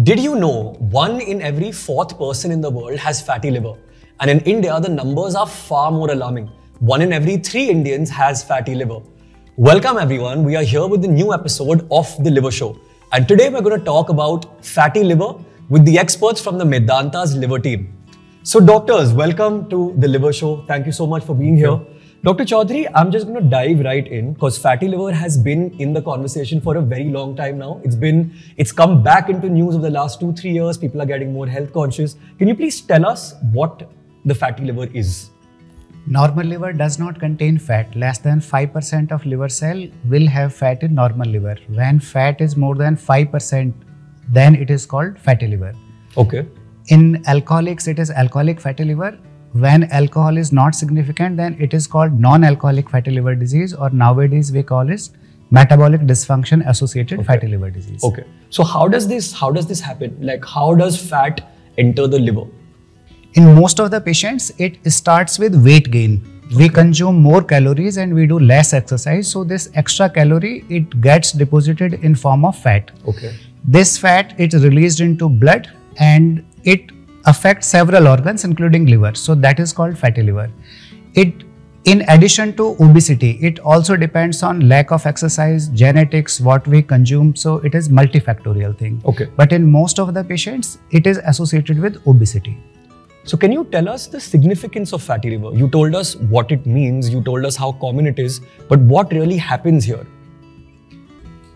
Did you know one in every fourth person in the world has fatty liver? And in India, the numbers are far more alarming. One in every three Indians has fatty liver. Welcome, everyone. We are here with the new episode of The Liver Show. And today we're going to talk about fatty liver with the experts from the Medanta's liver team. So, doctors, welcome to The Liver Show. Thank you so much for being here. Dr. Choudhary, I'm just going to dive right in because fatty liver has been in the conversation for a very long time now. It's been, it's come back into news over the last two, three years. People are getting more health conscious. Can you please tell us what the fatty liver is? Normal liver does not contain fat. Less than 5% of liver cell will have fat in normal liver. When fat is more than 5%, then it is called fatty liver. Okay. In alcoholics, it is alcoholic fatty liver when alcohol is not significant then it is called non-alcoholic fatty liver disease or nowadays we call it metabolic dysfunction associated okay. fatty liver disease. Okay. So how does this how does this happen? Like how does fat enter the liver? In most of the patients it starts with weight gain. We consume more calories and we do less exercise. So this extra calorie it gets deposited in form of fat. Okay. This fat it released into blood and it affect several organs including liver. So that is called fatty liver. It in addition to obesity it also depends on lack of exercise genetics what we consume. So it is multifactorial thing. Okay. But in most of the patients it is associated with obesity. So can you tell us the significance of fatty liver? You told us what it means you told us how common it is but what really happens here?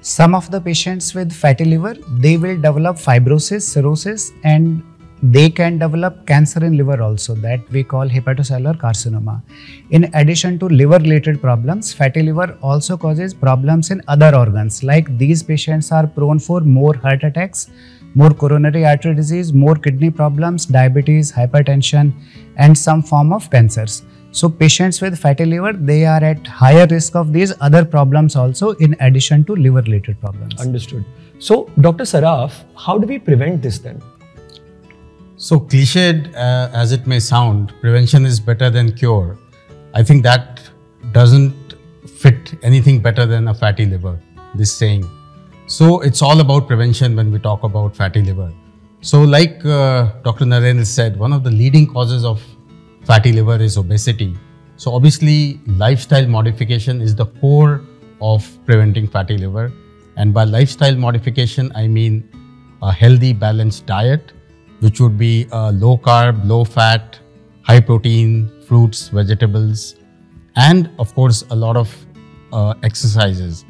Some of the patients with fatty liver they will develop fibrosis cirrhosis and they can develop cancer in liver also that we call hepatocellular carcinoma. In addition to liver related problems, fatty liver also causes problems in other organs like these patients are prone for more heart attacks, more coronary artery disease, more kidney problems, diabetes, hypertension and some form of cancers. So patients with fatty liver, they are at higher risk of these other problems also in addition to liver related problems. Understood. So Dr. Saraf, how do we prevent this then? So, cliched uh, as it may sound, prevention is better than cure. I think that doesn't fit anything better than a fatty liver, this saying. So, it's all about prevention when we talk about fatty liver. So, like uh, Dr. Narendra said, one of the leading causes of fatty liver is obesity. So, obviously, lifestyle modification is the core of preventing fatty liver. And by lifestyle modification, I mean a healthy, balanced diet which would be uh, low carb, low fat, high protein, fruits, vegetables, and of course, a lot of uh, exercises.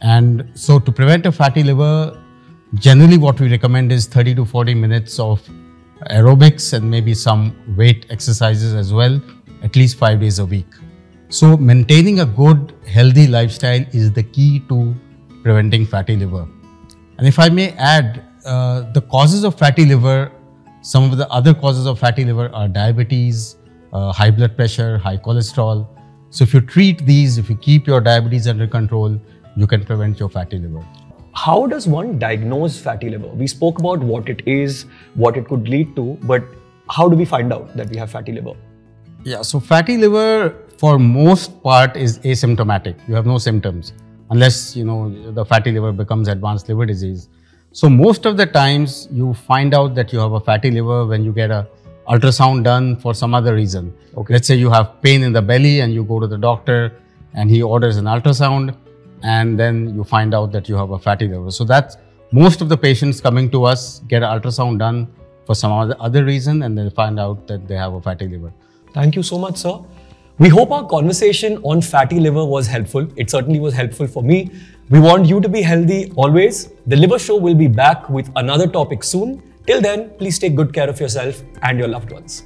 And so, to prevent a fatty liver, generally what we recommend is 30 to 40 minutes of aerobics and maybe some weight exercises as well, at least five days a week. So, maintaining a good, healthy lifestyle is the key to preventing fatty liver. And if I may add, uh, the causes of fatty liver some of the other causes of fatty liver are diabetes, uh, high blood pressure, high cholesterol. So if you treat these, if you keep your diabetes under control, you can prevent your fatty liver. How does one diagnose fatty liver? We spoke about what it is, what it could lead to, but how do we find out that we have fatty liver? Yeah, so fatty liver for most part is asymptomatic. You have no symptoms unless you know the fatty liver becomes advanced liver disease. So most of the times you find out that you have a fatty liver when you get a ultrasound done for some other reason. Okay. Let's say you have pain in the belly and you go to the doctor and he orders an ultrasound and then you find out that you have a fatty liver. So that's most of the patients coming to us get an ultrasound done for some other reason and they find out that they have a fatty liver. Thank you so much, sir. We hope our conversation on fatty liver was helpful. It certainly was helpful for me. We want you to be healthy always. The Liver Show will be back with another topic soon. Till then, please take good care of yourself and your loved ones.